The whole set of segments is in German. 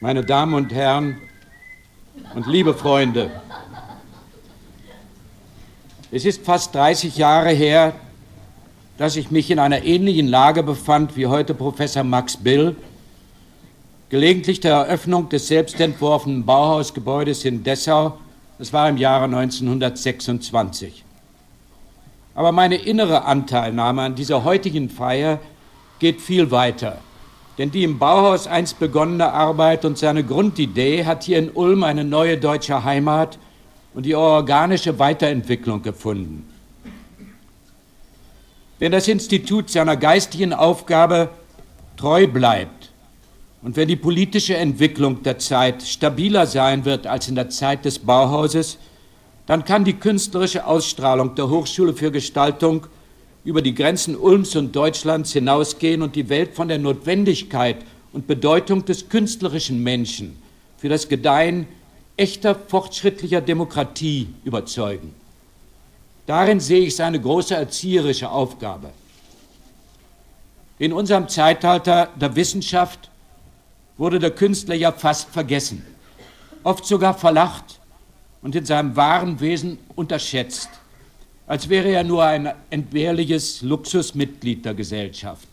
meine Damen und Herren und liebe Freunde, es ist fast 30 Jahre her, dass ich mich in einer ähnlichen Lage befand wie heute Professor Max Bill, gelegentlich der Eröffnung des selbstentworfenen Bauhausgebäudes in Dessau, das war im Jahre 1926. Aber meine innere Anteilnahme an dieser heutigen Feier geht viel weiter. Denn die im Bauhaus einst begonnene Arbeit und seine Grundidee hat hier in Ulm eine neue deutsche Heimat und die organische Weiterentwicklung gefunden. Wenn das Institut seiner geistigen Aufgabe treu bleibt und wenn die politische Entwicklung der Zeit stabiler sein wird als in der Zeit des Bauhauses, dann kann die künstlerische Ausstrahlung der Hochschule für Gestaltung über die Grenzen Ulms und Deutschlands hinausgehen und die Welt von der Notwendigkeit und Bedeutung des künstlerischen Menschen für das Gedeihen echter fortschrittlicher Demokratie überzeugen. Darin sehe ich seine große erzieherische Aufgabe. In unserem Zeitalter der Wissenschaft wurde der Künstler ja fast vergessen, oft sogar verlacht und in seinem wahren Wesen unterschätzt als wäre er nur ein entbehrliches Luxusmitglied der Gesellschaft.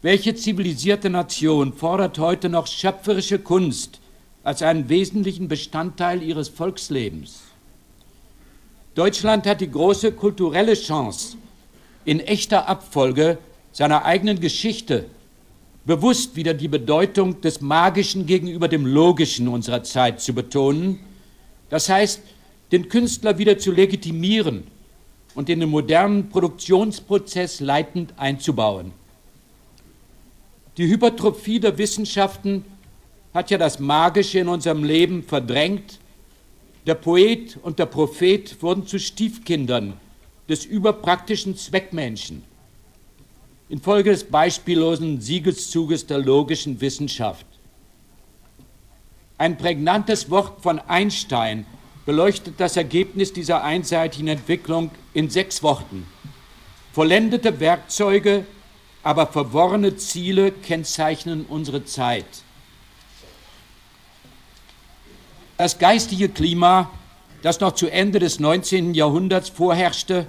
Welche zivilisierte Nation fordert heute noch schöpferische Kunst als einen wesentlichen Bestandteil ihres Volkslebens? Deutschland hat die große kulturelle Chance, in echter Abfolge seiner eigenen Geschichte bewusst wieder die Bedeutung des Magischen gegenüber dem Logischen unserer Zeit zu betonen. Das heißt, den Künstler wieder zu legitimieren und in den modernen Produktionsprozess leitend einzubauen. Die Hypertrophie der Wissenschaften hat ja das Magische in unserem Leben verdrängt. Der Poet und der Prophet wurden zu Stiefkindern des überpraktischen Zweckmenschen infolge des beispiellosen Siegeszuges der logischen Wissenschaft. Ein prägnantes Wort von Einstein beleuchtet das Ergebnis dieser einseitigen Entwicklung in sechs Worten. Vollendete Werkzeuge, aber verworrene Ziele kennzeichnen unsere Zeit. Das geistige Klima, das noch zu Ende des 19. Jahrhunderts vorherrschte,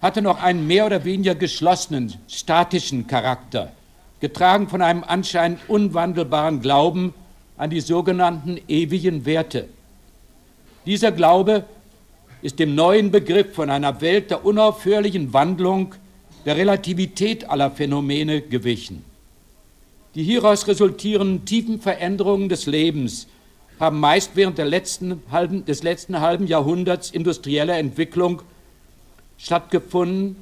hatte noch einen mehr oder weniger geschlossenen, statischen Charakter, getragen von einem anscheinend unwandelbaren Glauben an die sogenannten ewigen Werte. Dieser Glaube ist dem neuen Begriff von einer Welt der unaufhörlichen Wandlung, der Relativität aller Phänomene gewichen. Die hieraus resultierenden tiefen Veränderungen des Lebens haben meist während letzten halben, des letzten halben Jahrhunderts industrieller Entwicklung stattgefunden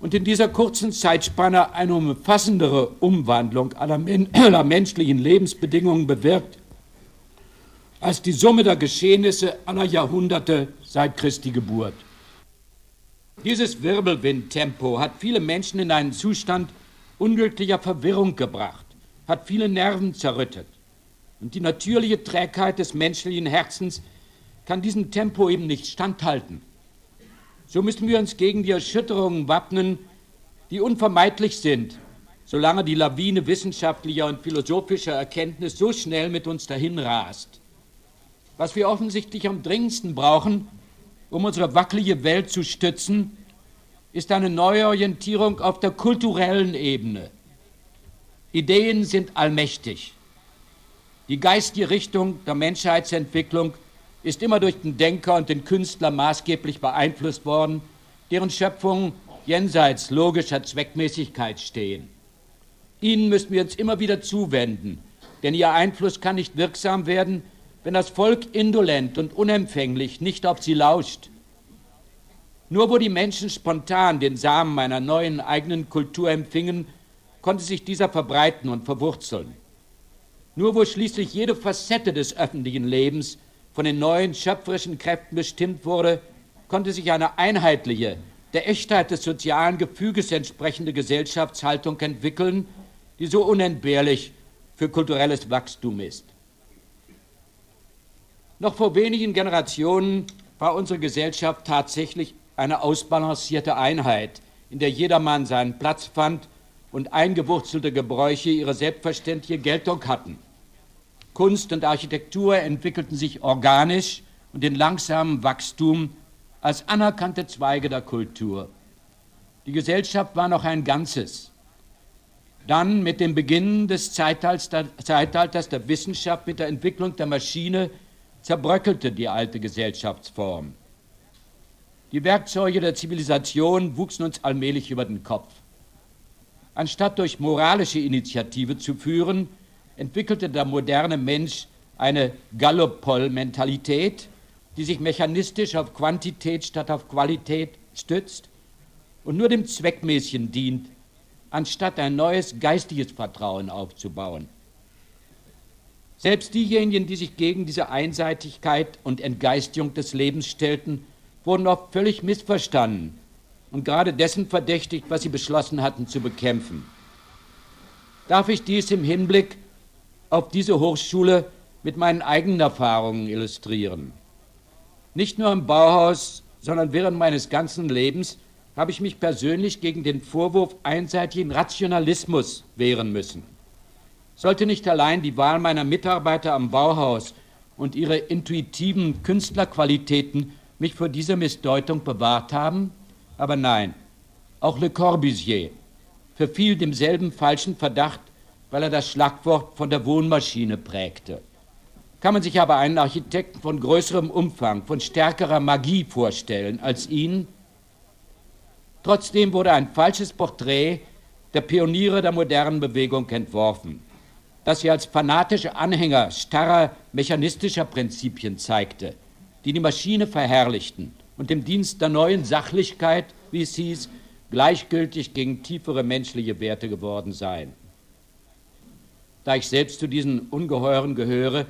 und in dieser kurzen Zeitspanne eine umfassendere Umwandlung aller, aller menschlichen Lebensbedingungen bewirkt, als die Summe der Geschehnisse aller Jahrhunderte seit Christi Geburt. Dieses Wirbelwindtempo hat viele Menschen in einen Zustand unglücklicher Verwirrung gebracht, hat viele Nerven zerrüttet. Und die natürliche Trägheit des menschlichen Herzens kann diesem Tempo eben nicht standhalten. So müssen wir uns gegen die Erschütterungen wappnen, die unvermeidlich sind, solange die Lawine wissenschaftlicher und philosophischer Erkenntnis so schnell mit uns dahin rast. Was wir offensichtlich am dringendsten brauchen, um unsere wackelige Welt zu stützen, ist eine Neuorientierung auf der kulturellen Ebene. Ideen sind allmächtig. Die geistige Richtung der Menschheitsentwicklung ist immer durch den Denker und den Künstler maßgeblich beeinflusst worden, deren Schöpfungen jenseits logischer Zweckmäßigkeit stehen. Ihnen müssen wir uns immer wieder zuwenden, denn ihr Einfluss kann nicht wirksam werden, wenn das Volk indolent und unempfänglich nicht auf sie lauscht. Nur wo die Menschen spontan den Samen einer neuen eigenen Kultur empfingen, konnte sich dieser verbreiten und verwurzeln. Nur wo schließlich jede Facette des öffentlichen Lebens von den neuen schöpferischen Kräften bestimmt wurde, konnte sich eine einheitliche, der Echtheit des sozialen Gefüges entsprechende Gesellschaftshaltung entwickeln, die so unentbehrlich für kulturelles Wachstum ist. Noch vor wenigen Generationen war unsere Gesellschaft tatsächlich eine ausbalancierte Einheit, in der jedermann seinen Platz fand und eingewurzelte Gebräuche ihre selbstverständliche Geltung hatten. Kunst und Architektur entwickelten sich organisch und in langsamem Wachstum als anerkannte Zweige der Kultur. Die Gesellschaft war noch ein Ganzes. Dann mit dem Beginn des Zeitalters der Wissenschaft, mit der Entwicklung der Maschine, zerbröckelte die alte Gesellschaftsform. Die Werkzeuge der Zivilisation wuchsen uns allmählich über den Kopf. Anstatt durch moralische Initiative zu führen, entwickelte der moderne Mensch eine Gallopol-Mentalität, die sich mechanistisch auf Quantität statt auf Qualität stützt und nur dem Zweckmäßigen dient, anstatt ein neues geistiges Vertrauen aufzubauen. Selbst diejenigen, die sich gegen diese Einseitigkeit und Entgeistigung des Lebens stellten, wurden oft völlig missverstanden und gerade dessen verdächtigt, was sie beschlossen hatten zu bekämpfen. Darf ich dies im Hinblick auf diese Hochschule mit meinen eigenen Erfahrungen illustrieren? Nicht nur im Bauhaus, sondern während meines ganzen Lebens habe ich mich persönlich gegen den Vorwurf einseitigen Rationalismus wehren müssen. Sollte nicht allein die Wahl meiner Mitarbeiter am Bauhaus und ihre intuitiven Künstlerqualitäten mich vor dieser Missdeutung bewahrt haben? Aber nein, auch Le Corbusier verfiel demselben falschen Verdacht, weil er das Schlagwort von der Wohnmaschine prägte. Kann man sich aber einen Architekten von größerem Umfang, von stärkerer Magie vorstellen als ihn? Trotzdem wurde ein falsches Porträt der Pioniere der modernen Bewegung entworfen, das sie als fanatische Anhänger starrer mechanistischer Prinzipien zeigte, die die Maschine verherrlichten und im Dienst der neuen Sachlichkeit, wie es hieß, gleichgültig gegen tiefere menschliche Werte geworden seien. Da ich selbst zu diesen Ungeheuren gehöre,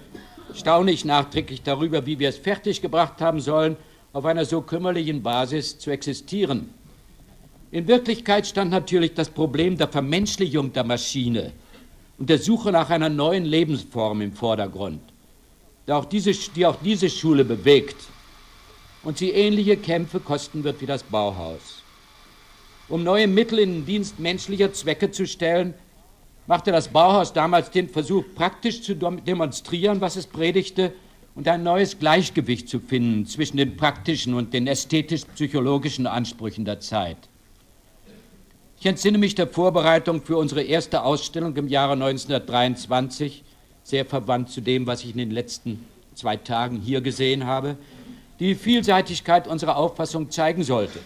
staune ich nachträglich darüber, wie wir es fertiggebracht haben sollen, auf einer so kümmerlichen Basis zu existieren. In Wirklichkeit stand natürlich das Problem der Vermenschlichung der Maschine und der Suche nach einer neuen Lebensform im Vordergrund, die auch diese, die auch diese Schule bewegt und sie ähnliche Kämpfe kosten wird wie das Bauhaus. Um neue Mittel in den Dienst menschlicher Zwecke zu stellen, machte das Bauhaus damals den Versuch, praktisch zu demonstrieren, was es predigte, und ein neues Gleichgewicht zu finden zwischen den praktischen und den ästhetisch-psychologischen Ansprüchen der Zeit. Ich entsinne mich der Vorbereitung für unsere erste Ausstellung im Jahre 1923, sehr verwandt zu dem, was ich in den letzten zwei Tagen hier gesehen habe, die Vielseitigkeit unserer Auffassung zeigen sollte.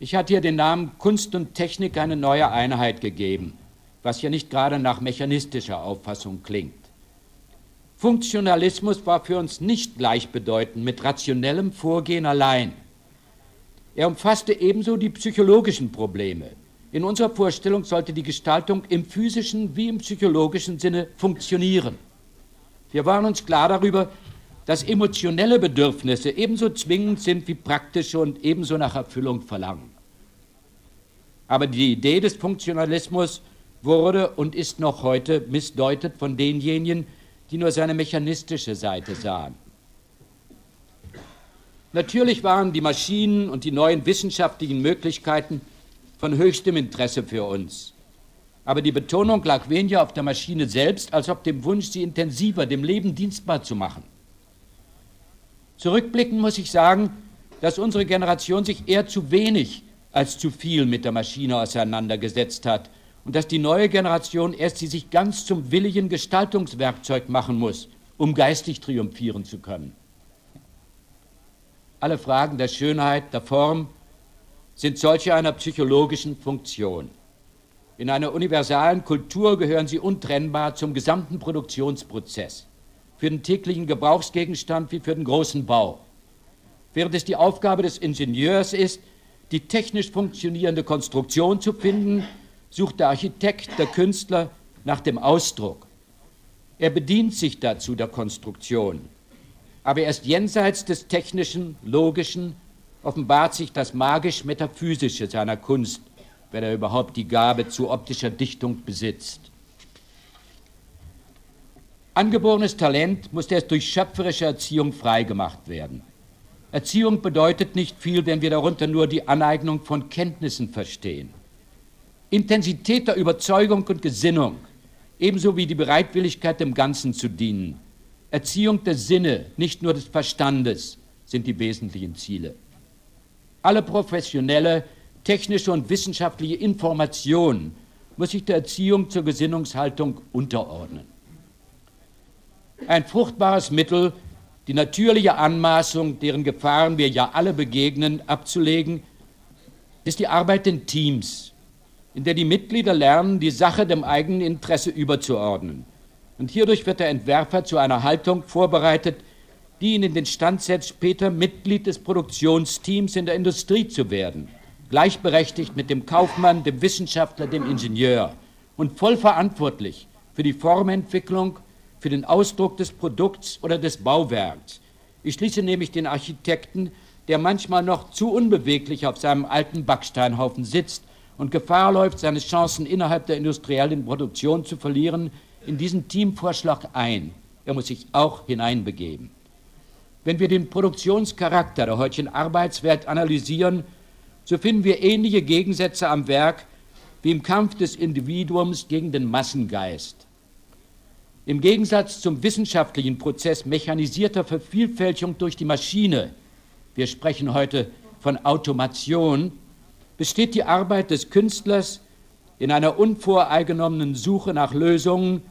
Ich hatte hier den Namen Kunst und Technik eine neue Einheit gegeben was ja nicht gerade nach mechanistischer Auffassung klingt. Funktionalismus war für uns nicht gleichbedeutend mit rationellem Vorgehen allein. Er umfasste ebenso die psychologischen Probleme. In unserer Vorstellung sollte die Gestaltung im physischen wie im psychologischen Sinne funktionieren. Wir waren uns klar darüber, dass emotionelle Bedürfnisse ebenso zwingend sind wie praktische und ebenso nach Erfüllung verlangen. Aber die Idee des Funktionalismus wurde und ist noch heute missdeutet von denjenigen, die nur seine mechanistische Seite sahen. Natürlich waren die Maschinen und die neuen wissenschaftlichen Möglichkeiten von höchstem Interesse für uns. Aber die Betonung lag weniger auf der Maschine selbst als auf dem Wunsch, sie intensiver, dem Leben dienstbar zu machen. Zurückblickend muss ich sagen, dass unsere Generation sich eher zu wenig als zu viel mit der Maschine auseinandergesetzt hat und dass die neue Generation erst sie sich ganz zum willigen Gestaltungswerkzeug machen muss, um geistig triumphieren zu können. Alle Fragen der Schönheit, der Form sind solche einer psychologischen Funktion. In einer universalen Kultur gehören sie untrennbar zum gesamten Produktionsprozess, für den täglichen Gebrauchsgegenstand wie für den großen Bau. Während es die Aufgabe des Ingenieurs ist, die technisch funktionierende Konstruktion zu finden, sucht der Architekt, der Künstler nach dem Ausdruck. Er bedient sich dazu der Konstruktion. Aber erst jenseits des technischen, logischen offenbart sich das magisch-metaphysische seiner Kunst, wenn er überhaupt die Gabe zu optischer Dichtung besitzt. Angeborenes Talent muss erst durch schöpferische Erziehung freigemacht werden. Erziehung bedeutet nicht viel, wenn wir darunter nur die Aneignung von Kenntnissen verstehen. Intensität der Überzeugung und Gesinnung ebenso wie die Bereitwilligkeit, dem Ganzen zu dienen. Erziehung der Sinne, nicht nur des Verstandes, sind die wesentlichen Ziele. Alle professionelle, technische und wissenschaftliche Information muss sich der Erziehung zur Gesinnungshaltung unterordnen. Ein fruchtbares Mittel, die natürliche Anmaßung, deren Gefahren wir ja alle begegnen, abzulegen, ist die Arbeit in Teams, in der die Mitglieder lernen, die Sache dem eigenen Interesse überzuordnen. Und hierdurch wird der Entwerfer zu einer Haltung vorbereitet, die ihn in den Stand setzt, später Mitglied des Produktionsteams in der Industrie zu werden, gleichberechtigt mit dem Kaufmann, dem Wissenschaftler, dem Ingenieur und voll verantwortlich für die Formentwicklung, für den Ausdruck des Produkts oder des Bauwerks. Ich schließe nämlich den Architekten, der manchmal noch zu unbeweglich auf seinem alten Backsteinhaufen sitzt und Gefahr läuft, seine Chancen innerhalb der industriellen Produktion zu verlieren, in diesen Teamvorschlag ein. Er muss sich auch hineinbegeben. Wenn wir den Produktionscharakter der heutigen Arbeitswelt analysieren, so finden wir ähnliche Gegensätze am Werk wie im Kampf des Individuums gegen den Massengeist. Im Gegensatz zum wissenschaftlichen Prozess mechanisierter Vervielfältigung durch die Maschine, wir sprechen heute von Automation, besteht die Arbeit des Künstlers in einer unvoreingenommenen Suche nach Lösungen,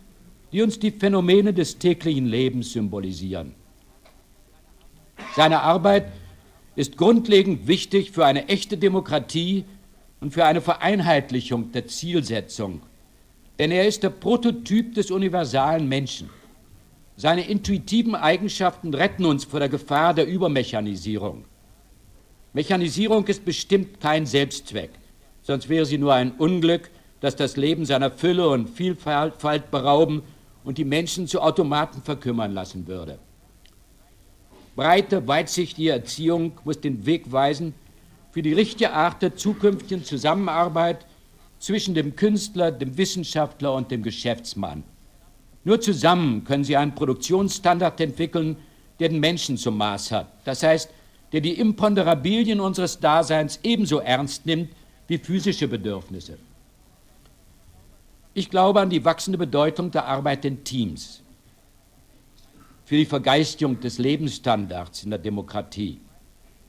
die uns die Phänomene des täglichen Lebens symbolisieren. Seine Arbeit ist grundlegend wichtig für eine echte Demokratie und für eine Vereinheitlichung der Zielsetzung, denn er ist der Prototyp des universalen Menschen. Seine intuitiven Eigenschaften retten uns vor der Gefahr der Übermechanisierung. Mechanisierung ist bestimmt kein Selbstzweck, sonst wäre sie nur ein Unglück, das das Leben seiner Fülle und Vielfalt berauben und die Menschen zu Automaten verkümmern lassen würde. Breite, weitsichtige Erziehung muss den Weg weisen für die richtige Art der zukünftigen Zusammenarbeit zwischen dem Künstler, dem Wissenschaftler und dem Geschäftsmann. Nur zusammen können sie einen Produktionsstandard entwickeln, der den Menschen zum Maß hat. Das heißt, der die Imponderabilien unseres Daseins ebenso ernst nimmt wie physische Bedürfnisse. Ich glaube an die wachsende Bedeutung der Arbeit in Teams für die Vergeistigung des Lebensstandards in der Demokratie.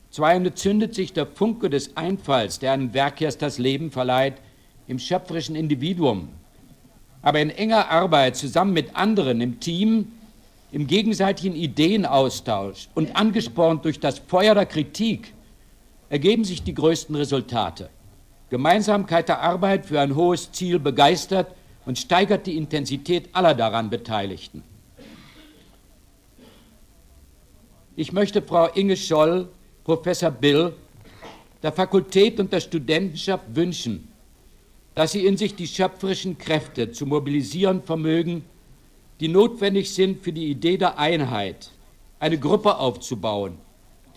Zwar entzündet sich der Funke des Einfalls, der einem Werk erst das Leben verleiht, im schöpferischen Individuum, aber in enger Arbeit zusammen mit anderen im Team im gegenseitigen Ideenaustausch und angespornt durch das Feuer der Kritik ergeben sich die größten Resultate. Gemeinsamkeit der Arbeit für ein hohes Ziel begeistert und steigert die Intensität aller daran Beteiligten. Ich möchte Frau Inge Scholl, Professor Bill, der Fakultät und der Studentenschaft wünschen, dass sie in sich die schöpferischen Kräfte zu mobilisieren vermögen, die notwendig sind für die Idee der Einheit, eine Gruppe aufzubauen,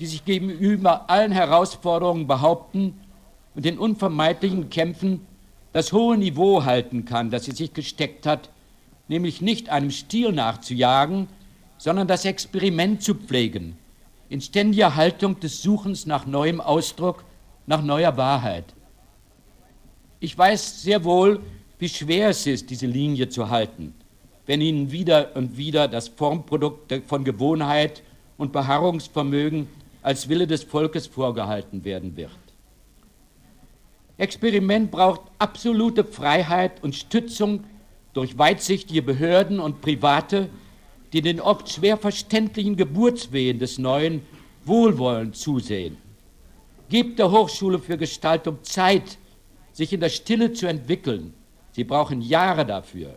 die sich gegenüber allen Herausforderungen behaupten und den unvermeidlichen Kämpfen das hohe Niveau halten kann, das sie sich gesteckt hat, nämlich nicht einem Stil nachzujagen, sondern das Experiment zu pflegen, in ständiger Haltung des Suchens nach neuem Ausdruck, nach neuer Wahrheit. Ich weiß sehr wohl, wie schwer es ist, diese Linie zu halten wenn ihnen wieder und wieder das Formprodukt von Gewohnheit und Beharrungsvermögen als Wille des Volkes vorgehalten werden wird. Experiment braucht absolute Freiheit und Stützung durch weitsichtige Behörden und Private, die den oft schwer verständlichen Geburtswehen des Neuen wohlwollend zusehen. Gebt der Hochschule für Gestaltung Zeit, sich in der Stille zu entwickeln. Sie brauchen Jahre dafür.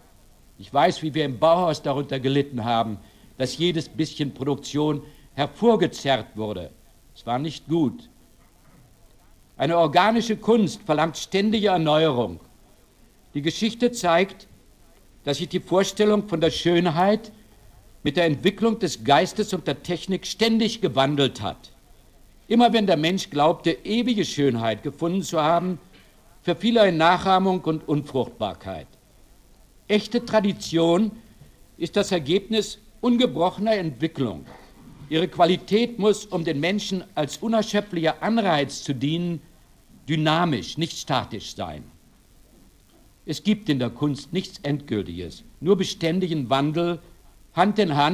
Ich weiß, wie wir im Bauhaus darunter gelitten haben, dass jedes bisschen Produktion hervorgezerrt wurde. Es war nicht gut. Eine organische Kunst verlangt ständige Erneuerung. Die Geschichte zeigt, dass sich die Vorstellung von der Schönheit mit der Entwicklung des Geistes und der Technik ständig gewandelt hat. Immer wenn der Mensch glaubte, ewige Schönheit gefunden zu haben, verfiel er in Nachahmung und Unfruchtbarkeit. Echte Tradition ist das Ergebnis ungebrochener Entwicklung. Ihre Qualität muss, um den Menschen als unerschöpflicher Anreiz zu dienen, dynamisch, nicht statisch sein. Es gibt in der Kunst nichts Endgültiges, nur beständigen Wandel, หันเช่นหัน